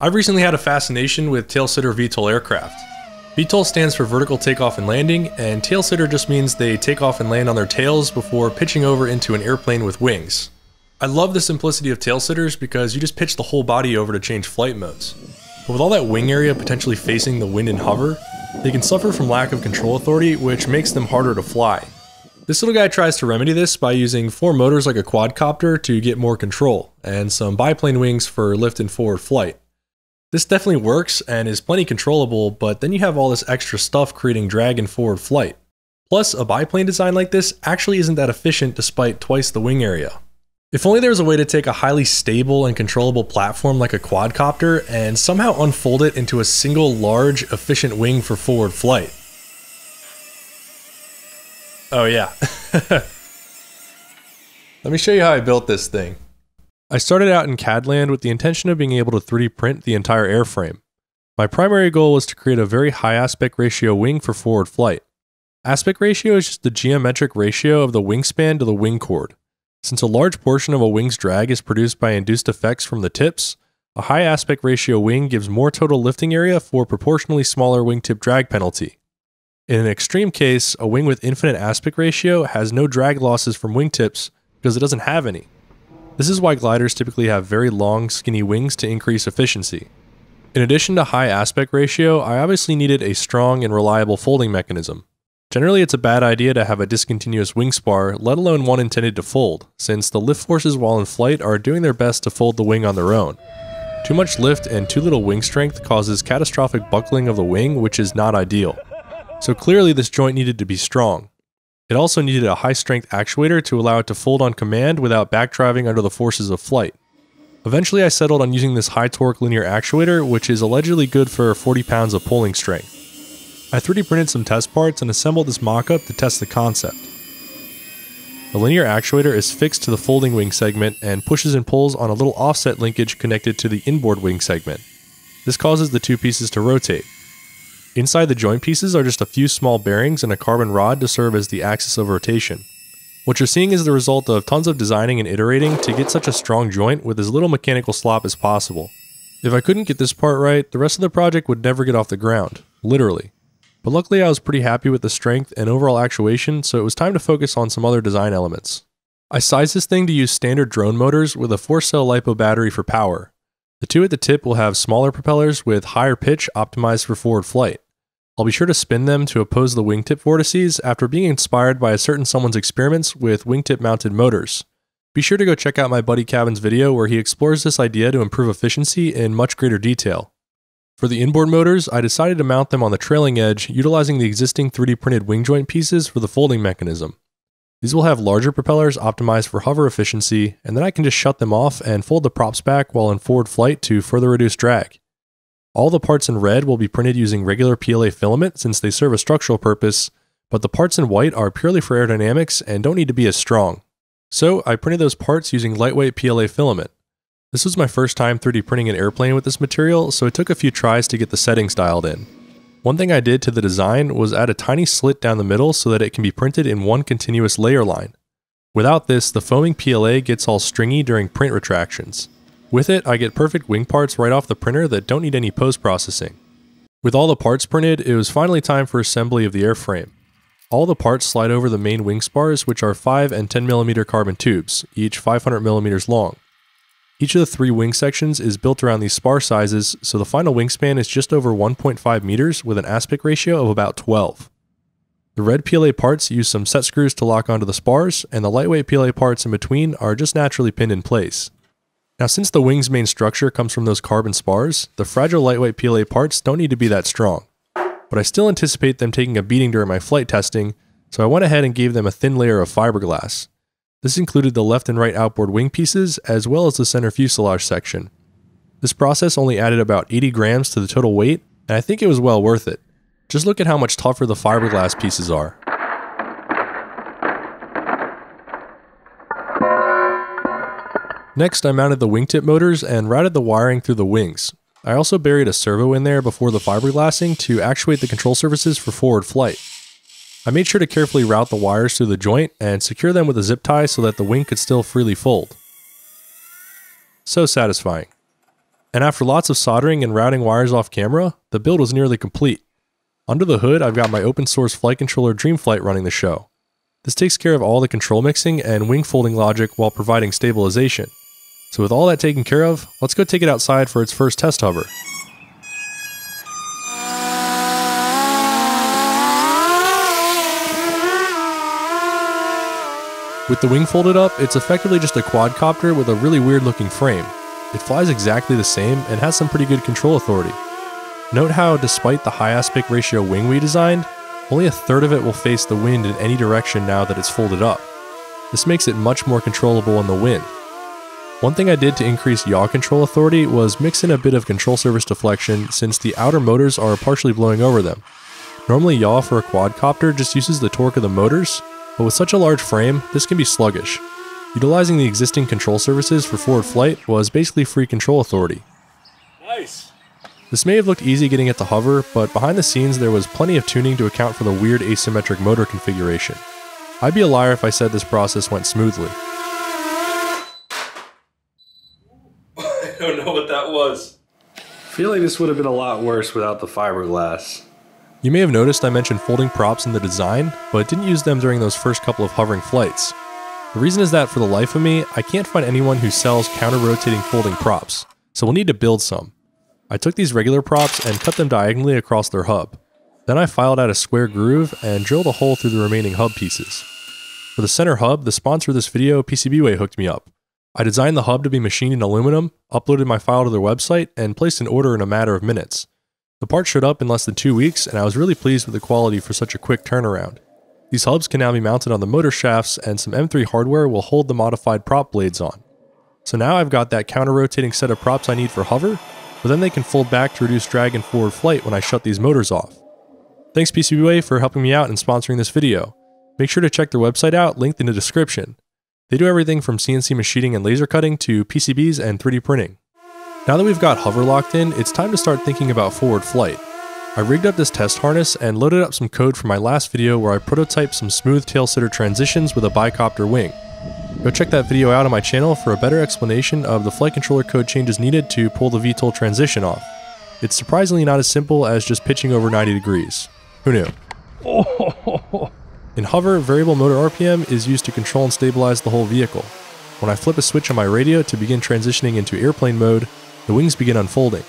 I've recently had a fascination with tailsitter VTOL aircraft. VTOL stands for vertical takeoff and landing, and tailsitter just means they take off and land on their tails before pitching over into an airplane with wings. I love the simplicity of tailsitters because you just pitch the whole body over to change flight modes. But with all that wing area potentially facing the wind and hover, they can suffer from lack of control authority, which makes them harder to fly. This little guy tries to remedy this by using four motors like a quadcopter to get more control, and some biplane wings for lift and forward flight. This definitely works and is plenty controllable, but then you have all this extra stuff creating drag and forward flight. Plus, a biplane design like this actually isn't that efficient despite twice the wing area. If only there was a way to take a highly stable and controllable platform like a quadcopter and somehow unfold it into a single large, efficient wing for forward flight. Oh yeah. Let me show you how I built this thing. I started out in CAD land with the intention of being able to 3D print the entire airframe. My primary goal was to create a very high aspect ratio wing for forward flight. Aspect ratio is just the geometric ratio of the wingspan to the wing chord. Since a large portion of a wing's drag is produced by induced effects from the tips, a high aspect ratio wing gives more total lifting area for proportionally smaller wingtip drag penalty. In an extreme case, a wing with infinite aspect ratio has no drag losses from wingtips because it doesn't have any. This is why gliders typically have very long, skinny wings to increase efficiency. In addition to high aspect ratio, I obviously needed a strong and reliable folding mechanism. Generally, it's a bad idea to have a discontinuous wing spar, let alone one intended to fold, since the lift forces while in flight are doing their best to fold the wing on their own. Too much lift and too little wing strength causes catastrophic buckling of the wing, which is not ideal. So clearly this joint needed to be strong. It also needed a high strength actuator to allow it to fold on command without backdriving under the forces of flight. Eventually, I settled on using this high torque linear actuator, which is allegedly good for 40 pounds of pulling strength. I 3D printed some test parts and assembled this mock-up to test the concept. The linear actuator is fixed to the folding wing segment and pushes and pulls on a little offset linkage connected to the inboard wing segment. This causes the two pieces to rotate. Inside the joint pieces are just a few small bearings and a carbon rod to serve as the axis of rotation. What you're seeing is the result of tons of designing and iterating to get such a strong joint with as little mechanical slop as possible. If I couldn't get this part right, the rest of the project would never get off the ground, literally. But luckily I was pretty happy with the strength and overall actuation, so it was time to focus on some other design elements. I sized this thing to use standard drone motors with a 4 cell LiPo battery for power. The two at the tip will have smaller propellers with higher pitch optimized for forward flight. I'll be sure to spin them to oppose the wingtip vortices after being inspired by a certain someone's experiments with wingtip mounted motors. Be sure to go check out my buddy Cavin's video where he explores this idea to improve efficiency in much greater detail. For the inboard motors, I decided to mount them on the trailing edge utilizing the existing 3D printed wing joint pieces for the folding mechanism. These will have larger propellers optimized for hover efficiency, and then I can just shut them off and fold the props back while in forward flight to further reduce drag. All the parts in red will be printed using regular PLA filament since they serve a structural purpose, but the parts in white are purely for aerodynamics and don't need to be as strong. So I printed those parts using lightweight PLA filament. This was my first time 3D printing an airplane with this material, so it took a few tries to get the settings dialed in. One thing I did to the design was add a tiny slit down the middle so that it can be printed in one continuous layer line. Without this, the foaming PLA gets all stringy during print retractions. With it, I get perfect wing parts right off the printer that don't need any post-processing. With all the parts printed, it was finally time for assembly of the airframe. All the parts slide over the main wing spars, which are 5 and 10mm carbon tubes, each 500mm long. Each of the three wing sections is built around these spar sizes, so the final wingspan is just over 1.5 meters with an aspect ratio of about 12. The red PLA parts use some set screws to lock onto the spars, and the lightweight PLA parts in between are just naturally pinned in place. Now, since the wing's main structure comes from those carbon spars, the fragile lightweight PLA parts don't need to be that strong. But I still anticipate them taking a beating during my flight testing, so I went ahead and gave them a thin layer of fiberglass. This included the left and right outboard wing pieces, as well as the center fuselage section. This process only added about 80 grams to the total weight, and I think it was well worth it. Just look at how much tougher the fiberglass pieces are. Next, I mounted the wingtip motors and routed the wiring through the wings. I also buried a servo in there before the fiberglassing to actuate the control surfaces for forward flight. I made sure to carefully route the wires through the joint and secure them with a zip tie so that the wing could still freely fold. So satisfying. And after lots of soldering and routing wires off camera, the build was nearly complete. Under the hood, I've got my open source flight controller dRehmFlight running the show. This takes care of all the control mixing and wing folding logic while providing stabilization. So with all that taken care of, let's go take it outside for its first test hover. With the wing folded up, it's effectively just a quadcopter with a really weird looking frame. It flies exactly the same and has some pretty good control authority. Note how, despite the high aspect ratio wing we designed, only a third of it will face the wind in any direction now that it's folded up. This makes it much more controllable in the wind. One thing I did to increase yaw control authority was mix in a bit of control surface deflection since the outer motors are partially blowing over them. Normally yaw for a quadcopter just uses the torque of the motors, but with such a large frame, this can be sluggish. Utilizing the existing control surfaces for forward flight was basically free control authority. Nice. This may have looked easy getting it to hover, but behind the scenes there was plenty of tuning to account for the weird asymmetric motor configuration. I'd be a liar if I said this process went smoothly. I don't know what that was. I feel like this would have been a lot worse without the fiberglass. You may have noticed I mentioned folding props in the design, but didn't use them during those first couple of hovering flights. The reason is that for the life of me, I can't find anyone who sells counter-rotating folding props, so we'll need to build some. I took these regular props and cut them diagonally across their hub. Then I filed out a square groove and drilled a hole through the remaining hub pieces. For the center hub, the sponsor of this video, PCBWay, hooked me up. I designed the hub to be machined in aluminum, uploaded my file to their website, and placed an order in a matter of minutes. The part showed up in less than two weeks, and I was really pleased with the quality for such a quick turnaround. These hubs can now be mounted on the motor shafts, and some M3 hardware will hold the modified prop blades on. So now I've got that counter-rotating set of props I need for hover, but then they can fold back to reduce drag and forward flight when I shut these motors off. Thanks PCBWay for helping me out and sponsoring this video. Make sure to check their website out, linked in the description. They do everything from CNC machining and laser cutting to PCBs and 3D printing. Now that we've got hover locked in, it's time to start thinking about forward flight. I rigged up this test harness and loaded up some code from my last video where I prototyped some smooth tail sitter transitions with a bicopter wing. Go check that video out on my channel for a better explanation of the flight controller code changes needed to pull the VTOL transition off. It's surprisingly not as simple as just pitching over 90 degrees. Who knew? In hover, variable motor RPM is used to control and stabilize the whole vehicle. When I flip a switch on my radio to begin transitioning into airplane mode, the wings begin unfolding.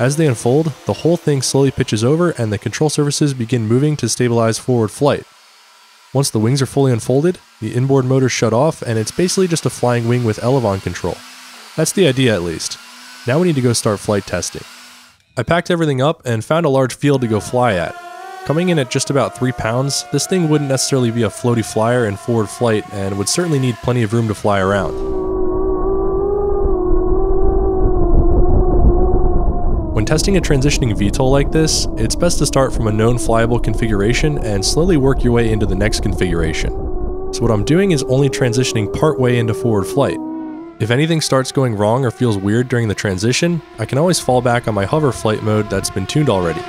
As they unfold, the whole thing slowly pitches over and the control surfaces begin moving to stabilize forward flight. Once the wings are fully unfolded, the inboard motors shut off and it's basically just a flying wing with elevon control. That's the idea at least. Now we need to go start flight testing. I packed everything up and found a large field to go fly at. Coming in at just about 3 pounds, this thing wouldn't necessarily be a floaty flyer in forward flight and would certainly need plenty of room to fly around. Testing a transitioning VTOL like this, it's best to start from a known flyable configuration and slowly work your way into the next configuration. So what I'm doing is only transitioning partway into forward flight. If anything starts going wrong or feels weird during the transition, I can always fall back on my hover flight mode that's been tuned already.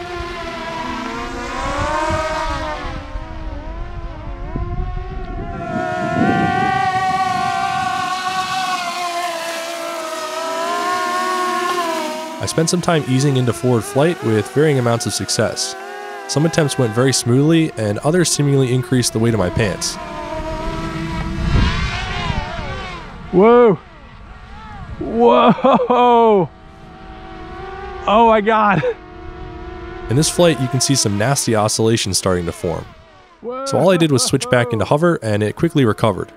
Spent some time easing into forward flight with varying amounts of success. Some attempts went very smoothly, and others seemingly increased the weight of my pants. Whoa! Whoa! Oh my god! In this flight, you can see some nasty oscillations starting to form. So all I did was switch back into hover, and it quickly recovered.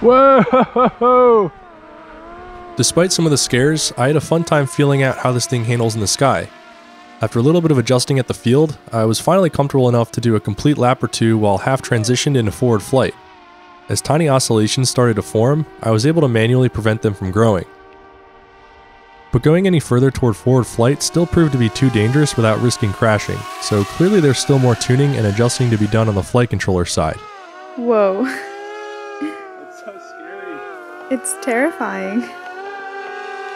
Whoa! Despite some of the scares, I had a fun time feeling out how this thing handles in the sky. After a little bit of adjusting at the field, I was finally comfortable enough to do a complete lap or two while half transitioned into forward flight. As tiny oscillations started to form, I was able to manually prevent them from growing. But going any further toward forward flight still proved to be too dangerous without risking crashing, so clearly there's still more tuning and adjusting to be done on the flight controller side. Whoa. That's so scary. It's terrifying.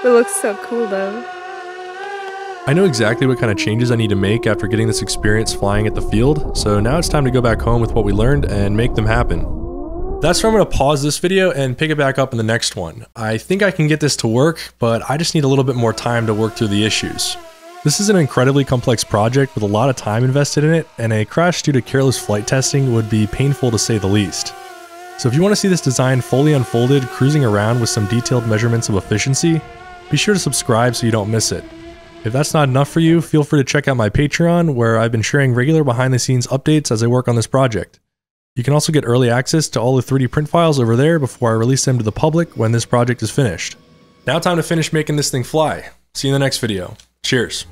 It looks so cool though. I know exactly what kind of changes I need to make after getting this experience flying at the field, so now it's time to go back home with what we learned and make them happen. That's where I'm going to pause this video and pick it back up in the next one. I think I can get this to work, but I just need a little bit more time to work through the issues. This is an incredibly complex project with a lot of time invested in it, and a crash due to careless flight testing would be painful to say the least. So if you want to see this design fully unfolded, cruising around with some detailed measurements of efficiency, be sure to subscribe so you don't miss it. If that's not enough for you, feel free to check out my Patreon, where I've been sharing regular behind the scenes updates as I work on this project. You can also get early access to all the 3D print files over there before I release them to the public when this project is finished. Now time to finish making this thing fly. See you in the next video. Cheers.